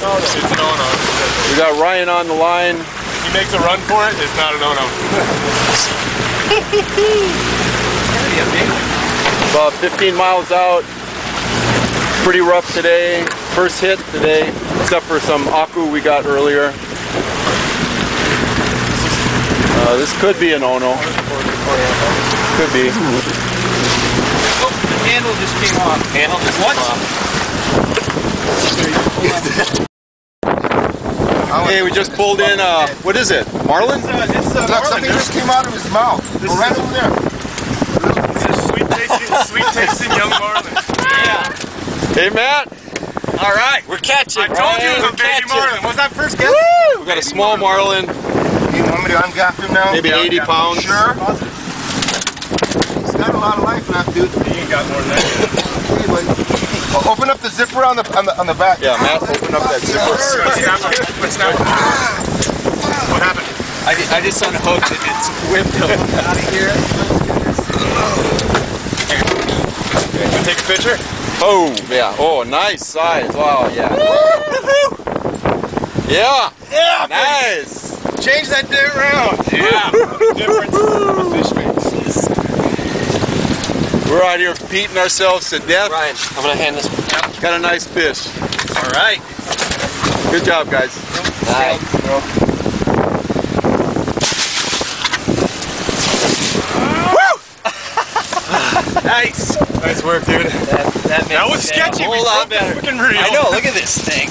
It's an no-no. we got Ryan on the line. He makes a run for it, it's not a no-no. About 15 miles out. Pretty rough today. First hit today, except for some aku we got earlier. Uh, this could be an ono. Could be. Oh, the handle just came off. Handle just what? Hey, we just pulled in. Uh, what is it? Marlin? It's uh, Look, something just came out of his mouth. Go right over there. This is Sweet tasting, sweet tasting young marlin. Yeah. Hey, Matt. All right, we're catching. I told you it was a baby Catching. marlin. Was that first guess? We got a small marlin, You want me to ungaff him now? maybe 80 pounds. Sure. He's got a lot of life left, dude. He ain't got more than that. Anyway, open up the zipper on the on the on the back. Yeah, Matt, open up that zipper. What's happening? What's happening? What happened? I, ju- I just unhooked it. It's whipped out of here. Wanna Take a picture? Oh, yeah. Oh, nice size. Wow, yeah. Yeah. Yeah. Nice. Change that damn round. Yeah. Difference. Fish. We're out here beating ourselves to death. Ryan, I'm gonna hand this. Got a nice fish. All right. Good job, guys. Nice. nice. Nice work, dude. That, that, That was the a sketchy. whole We lot better. freaking reel. I know. Look at this thing.